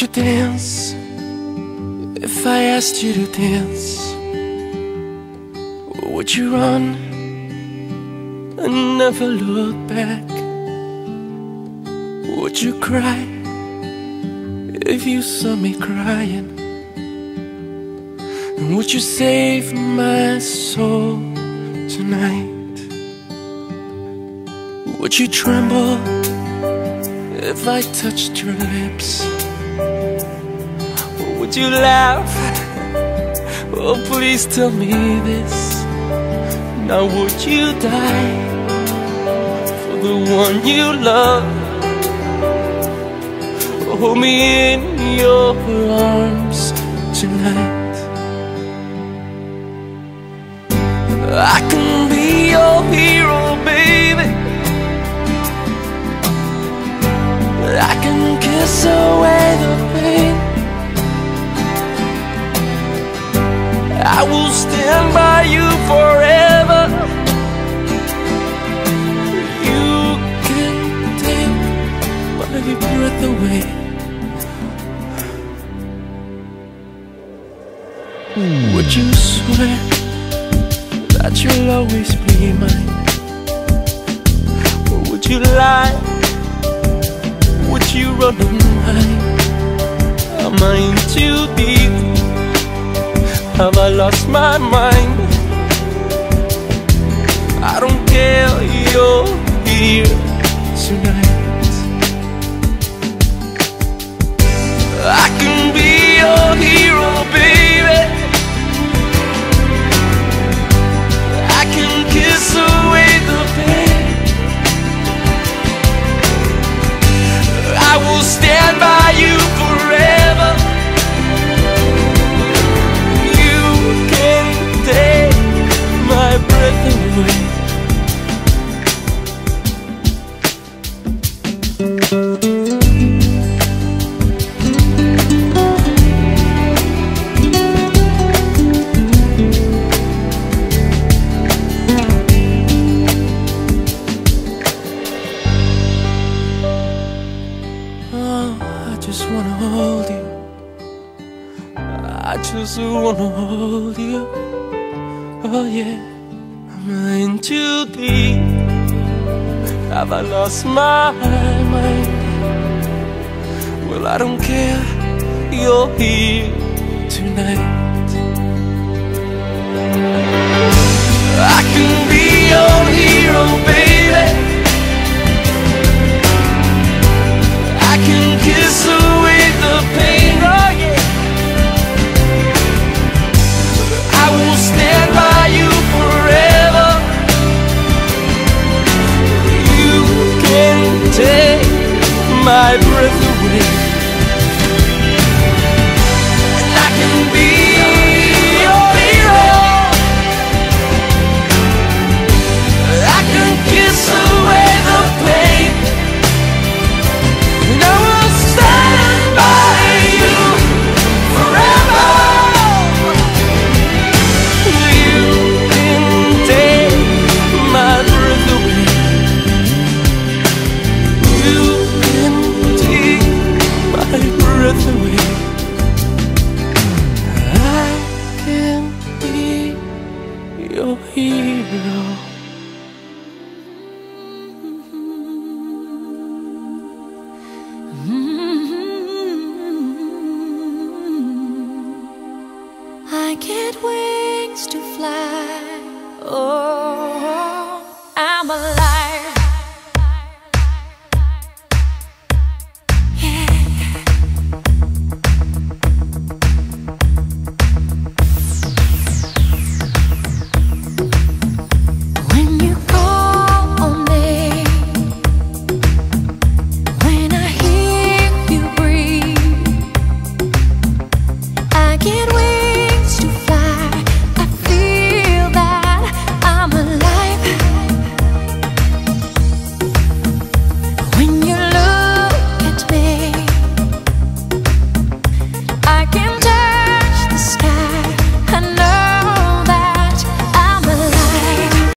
you dance if I asked you to dance? Would you run and never look back? Would you cry if you saw me crying? And would you save my soul tonight? Would you tremble if I touched your lips? Would you laugh? Oh, please tell me this. Now, would you die for the one you love? Hold me in your arms tonight. I can be your hero, baby. I will stand by you forever. You can take my breath away. Would you swear that you'll always be mine? Or would you lie? Would you run a line? Am I in too deep? Lost my mind? I don't care, you're Oh, I just wanna hold you. I just wanna hold you. Oh yeah, I'm in too deep. Have I lost my mind? Well, I don't care. You're here tonight. Wings to fly. Oh.